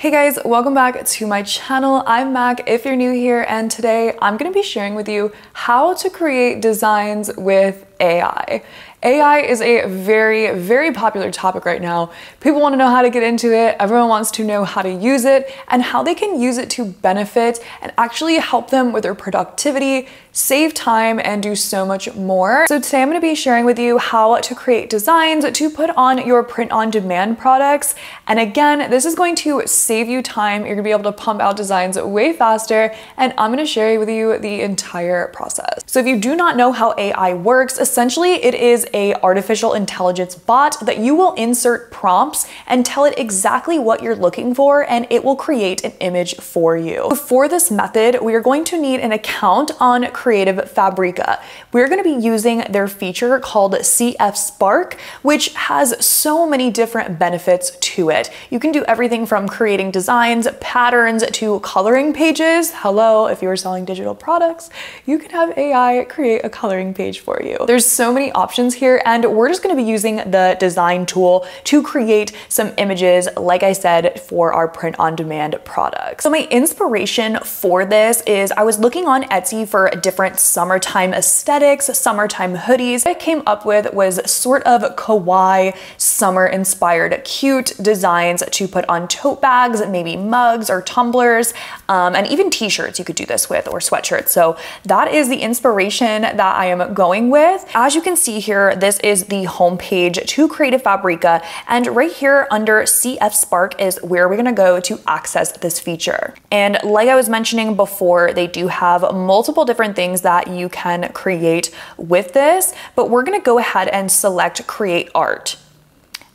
Hey guys, welcome back to my channel. I'm Mak if you're new here and today I'm gonna be sharing with you how to create designs with AI. AI is a very, very popular topic right now. People want to know how to get into it, everyone wants to know how to use it, and how they can use it to benefit and actually help them with their productivity, save time, and do so much more. So today I'm going to be sharing with you how to create designs to put on your print-on-demand products. And again, this is going to save you time. You're going to be able to pump out designs way faster, and I'm going to share with you the entire process. So if you do not know how AI works, essentially it is a artificial intelligence bot that you will insert prompts and tell it exactly what you're looking for and it will create an image for you. For this method, we are going to need an account on Creative Fabrica. We're going to be using their feature called CF Spark, which has so many different benefits to it. You can do everything from creating designs, patterns, to coloring pages. Hello, if you're selling digital products, you can have AI create a coloring page for you. There's so many options here and we're just gonna be using the design tool to create some images, like I said, for our print on demand products. So my inspiration for this is I was looking on Etsy for different summertime aesthetics, summertime hoodies. What I came up with was sort of kawaii, summer inspired, cute designs to put on tote bags, maybe mugs or tumblers, um, and even t-shirts you could do this with or sweatshirts. So that is the inspiration that I am going with. As you can see here, this is the homepage to Creative Fabrica. And right here under CF Spark is where we're gonna go to access this feature. And like I was mentioning before, they do have multiple different things that you can create with this, but we're gonna go ahead and select create art.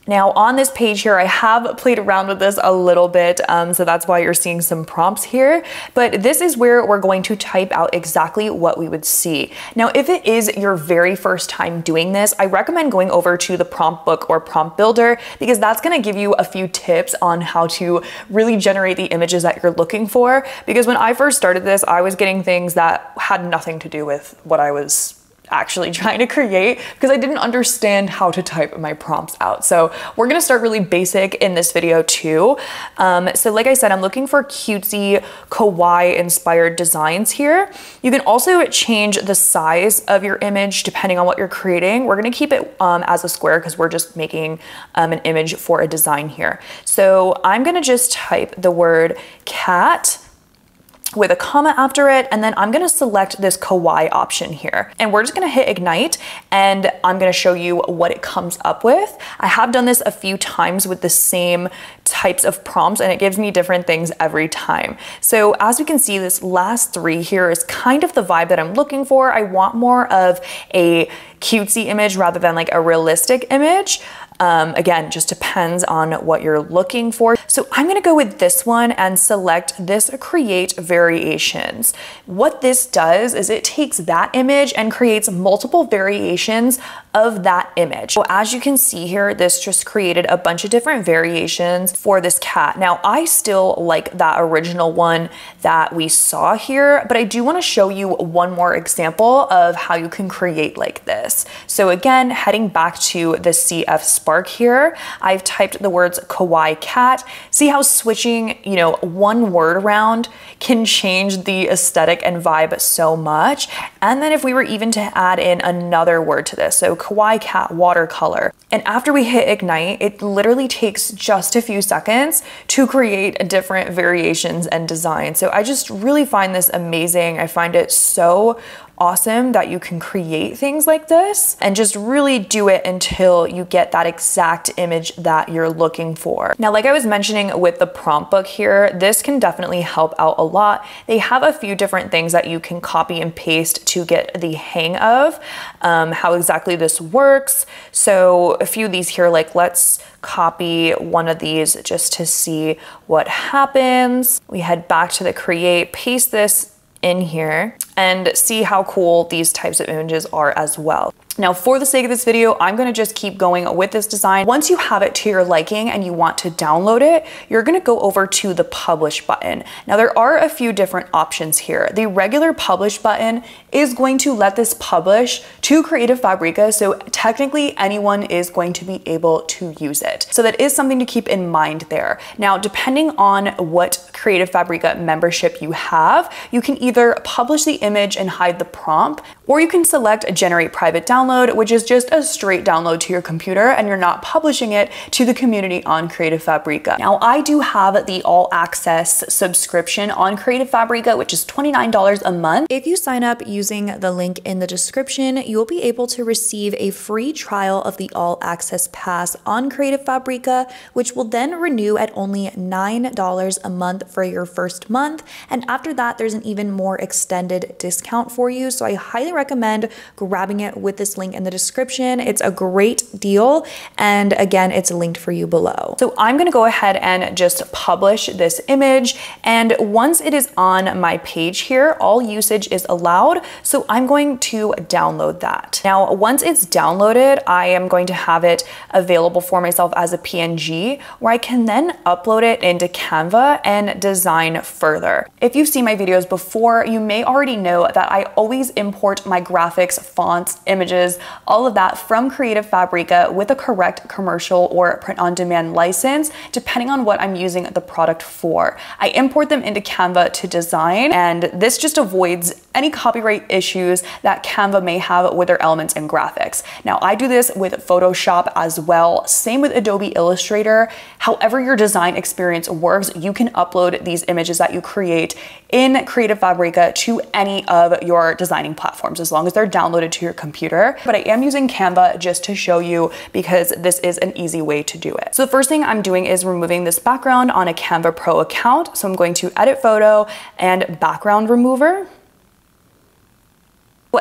Now on this page here, I have played around with this a little bit, um, so that's why you're seeing some prompts here, but this is where we're going to type out exactly what we would see. Now, if it is your very first time doing this, I recommend going over to the prompt book or prompt builder because that's gonna give you a few tips on how to really generate the images that you're looking for. Because when I first started this, I was getting things that had nothing to do with what I was actually trying to create because I didn't understand how to type my prompts out. So we're gonna start really basic in this video too. Um, so like I said, I'm looking for cutesy, kawaii inspired designs here. You can also change the size of your image depending on what you're creating. We're gonna keep it um, as a square because we're just making um, an image for a design here. So I'm gonna just type the word cat with a comma after it, and then I'm gonna select this kawaii option here. And we're just gonna hit ignite, and I'm gonna show you what it comes up with. I have done this a few times with the same types of prompts, and it gives me different things every time. So as we can see, this last three here is kind of the vibe that I'm looking for. I want more of a cutesy image rather than like a realistic image. Um, again, just depends on what you're looking for. So I'm gonna go with this one and select this create variations. What this does is it takes that image and creates multiple variations of that image. So as you can see here, this just created a bunch of different variations for this cat. Now I still like that original one that we saw here, but I do wanna show you one more example of how you can create like this. So again, heading back to the CF Spark here, I've typed the words kawaii cat. See how switching, you know, one word around can change the aesthetic and vibe so much. And then if we were even to add in another word to this, so kawaii cat watercolor. And after we hit ignite, it literally takes just a few seconds to create different variations and designs. So I just really find this amazing. I find it so awesome that you can create things like this and just really do it until you get that exact image that you're looking for. Now, like I was mentioning with the prompt book here, this can definitely help out a lot. They have a few different things that you can copy and paste to get the hang of um, how exactly this works. So a few of these here, like let's copy one of these just to see what happens. We head back to the create, paste this in here. and see how cool these types of images are as well. Now for the sake of this video, I'm gonna just keep going with this design. Once you have it to your liking and you want to download it, you're gonna go over to the publish button. Now there are a few different options here. The regular publish button is going to let this publish to Creative Fabrica, so technically anyone is going to be able to use it. So that is something to keep in mind there. Now, depending on what Creative Fabrica membership you have, you can either publish the image and hide the prompt, or you can select generate private download download, which is just a straight download to your computer and you're not publishing it to the community on Creative Fabrica. Now, I do have the all access subscription on Creative Fabrica, which is $29 a month. If you sign up using the link in the description, you'll be able to receive a free trial of the all access pass on Creative Fabrica, which will then renew at only $9 a month for your first month. And after that, there's an even more extended discount for you. So I highly recommend grabbing it with this link in the description. It's a great deal. And again, it's linked for you below. So I'm gonna go ahead and just publish this image. And once it is on my page here, all usage is allowed. So I'm going to download that. Now, once it's downloaded, I am going to have it available for myself as a PNG where I can then upload it into Canva and design further. If you've seen my videos before, you may already know that I always import my graphics, fonts, images, images, all of that from Creative Fabrica with a correct commercial or print on demand license, depending on what I'm using the product for. I import them into Canva to design, and this just avoids any copyright issues that Canva may have with their elements and graphics. Now, I do this with Photoshop as well, same with Adobe Illustrator. However your design experience works, you can upload these images that you create in Creative Fabrica to any of your designing platforms as long as they're downloaded to your computer. But I am using Canva just to show you because this is an easy way to do it. So the first thing I'm doing is removing this background on a Canva Pro account. So I'm going to edit photo and background remover.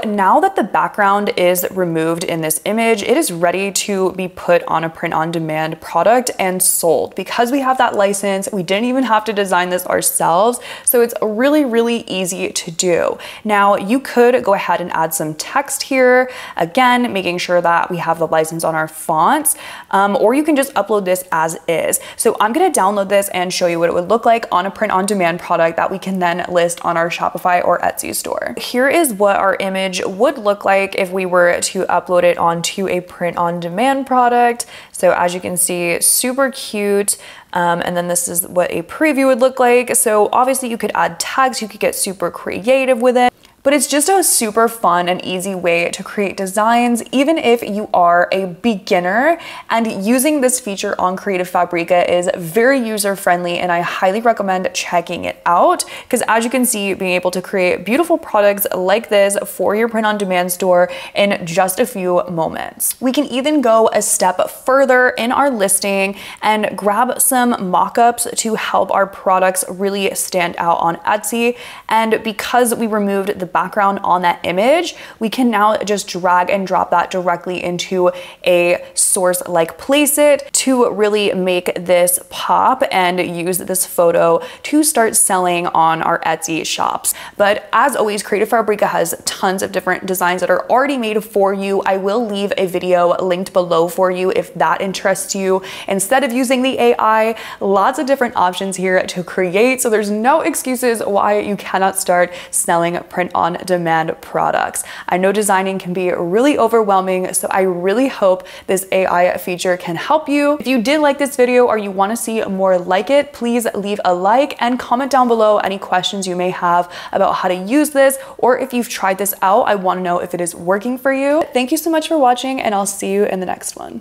Now that the background is removed in this image, it is ready to be put on a print on demand product and sold. Because we have that license, we didn't even have to design this ourselves. So it's really, really easy to do. Now you could go ahead and add some text here. Again, making sure that we have the license on our fonts, um, or you can just upload this as is. So I'm gonna download this and show you what it would look like on a print on demand product that we can then list on our Shopify or Etsy store. Here is what our image image would look like if we were to upload it onto a print on demand product. So as you can see, super cute. Um, and then this is what a preview would look like. So obviously you could add tags, you could get super creative with it but it's just a super fun and easy way to create designs, even if you are a beginner. And using this feature on Creative Fabrica is very user friendly, and I highly recommend checking it out. Because as you can see, being able to create beautiful products like this for your print on demand store in just a few moments. We can even go a step further in our listing and grab some mock-ups to help our products really stand out on Etsy. And because we removed the background on that image, we can now just drag and drop that directly into a source like Placeit to really make this pop and use this photo to start selling on our Etsy shops. But as always, Creative Fabrica has tons of different designs that are already made for you. I will leave a video linked below for you if that interests you. Instead of using the AI, lots of different options here to create. So there's no excuses why you cannot start selling print on on demand products. I know designing can be really overwhelming, so I really hope this AI feature can help you. If you did like this video or you want to see more like it, please leave a like and comment down below any questions you may have about how to use this or if you've tried this out, I want to know if it is working for you. Thank you so much for watching and I'll see you in the next one.